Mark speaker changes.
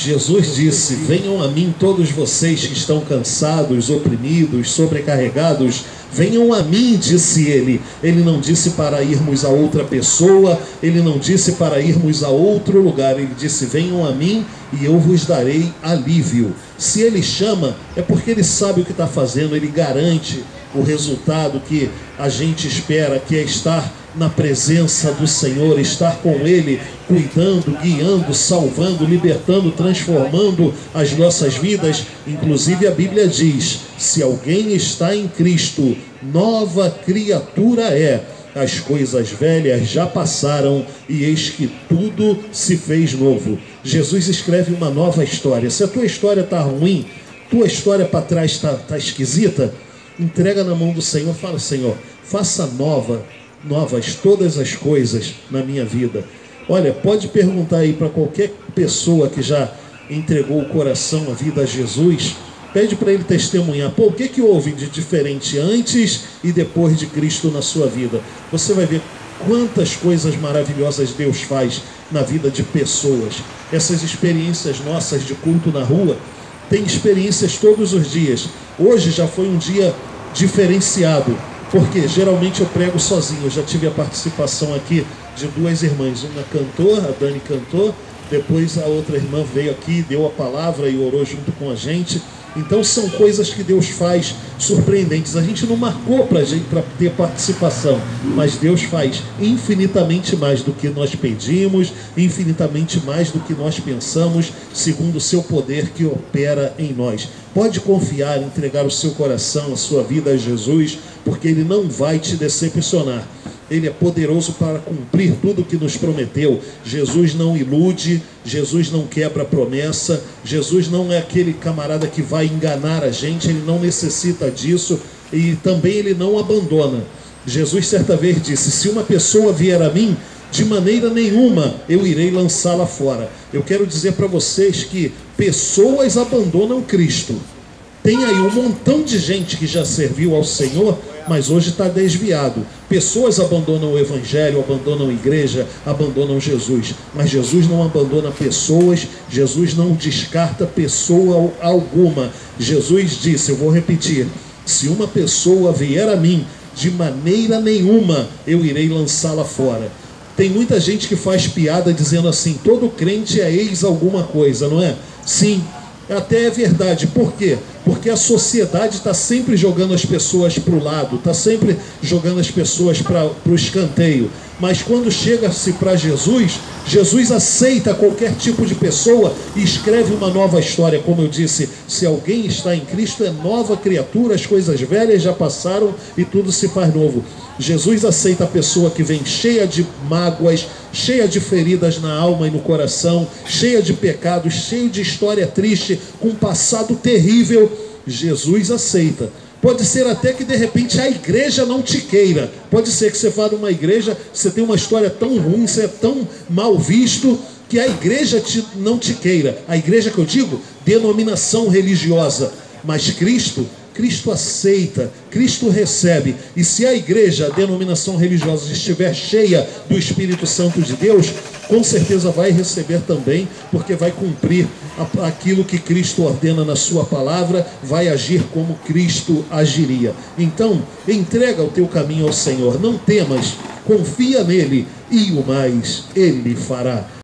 Speaker 1: Jesus disse: Venham a mim todos vocês que estão cansados, oprimidos, sobrecarregados. Venham a mim, disse ele. Ele não disse para irmos a outra pessoa, ele não disse para irmos a outro lugar. Ele disse: Venham a mim e eu vos darei alívio. Se ele chama, é porque ele sabe o que está fazendo, ele garante o resultado que a gente espera, que é estar na presença do Senhor, estar com Ele, cuidando, guiando, salvando, libertando, transformando as nossas vidas. Inclusive a Bíblia diz: se alguém está em Cristo, nova criatura é. As coisas velhas já passaram e eis que tudo se fez novo. Jesus escreve uma nova história. Se a tua história está ruim, tua história para trás está tá esquisita, entrega na mão do Senhor, fala: Senhor, faça nova novas todas as coisas na minha vida. Olha, pode perguntar aí para qualquer pessoa que já entregou o coração, a vida a Jesus, pede para ele testemunhar. Pô, o que, que houve de diferente antes e depois de Cristo na sua vida? Você vai ver quantas coisas maravilhosas Deus faz na vida de pessoas. Essas experiências nossas de culto na rua, tem experiências todos os dias. Hoje já foi um dia diferenciado porque geralmente eu prego sozinho. Eu já tive a participação aqui de duas irmãs. Uma cantou, a Dani cantou, depois a outra irmã veio aqui, deu a palavra e orou junto com a gente. Então são coisas que Deus faz surpreendentes. A gente não marcou para gente para ter participação, mas Deus faz infinitamente mais do que nós pedimos, infinitamente mais do que nós pensamos, segundo o seu poder que opera em nós. Pode confiar, entregar o seu coração, a sua vida a Jesus, porque Ele não vai te decepcionar. Ele é poderoso para cumprir tudo o que nos prometeu. Jesus não ilude, Jesus não quebra promessa, Jesus não é aquele camarada que vai enganar a gente, ele não necessita disso e também ele não abandona. Jesus certa vez disse: Se uma pessoa vier a mim, de maneira nenhuma eu irei lançá-la fora. Eu quero dizer para vocês que pessoas abandonam Cristo. Tem aí um montão de gente que já serviu ao Senhor mas hoje está desviado. Pessoas abandonam o Evangelho, abandonam a igreja, abandonam Jesus. Mas Jesus não abandona pessoas, Jesus não descarta pessoa alguma. Jesus disse, eu vou repetir: se uma pessoa vier a mim, de maneira nenhuma eu irei lançá-la fora. Tem muita gente que faz piada dizendo assim: todo crente é ex alguma coisa, não é? Sim, até é verdade. Por quê? Porque a sociedade está sempre jogando as pessoas para o lado, está sempre jogando as pessoas para o escanteio. Mas quando chega-se para Jesus, Jesus aceita qualquer tipo de pessoa e escreve uma nova história. Como eu disse, se alguém está em Cristo, é nova criatura, as coisas velhas já passaram e tudo se faz novo. Jesus aceita a pessoa que vem cheia de mágoas, cheia de feridas na alma e no coração, cheia de pecados, cheia de história triste, com um passado terrível. Jesus aceita. Pode ser até que de repente a igreja não te queira. Pode ser que você vá numa igreja, você tem uma história tão ruim, você é tão mal visto, que a igreja te, não te queira. A igreja que eu digo, denominação religiosa. Mas Cristo Cristo aceita, Cristo recebe. E se a igreja, a denominação religiosa, estiver cheia do Espírito Santo de Deus, com certeza vai receber também, porque vai cumprir aquilo que Cristo ordena na sua palavra, vai agir como Cristo agiria. Então, entrega o teu caminho ao Senhor, não temas, confia nele e o mais ele fará.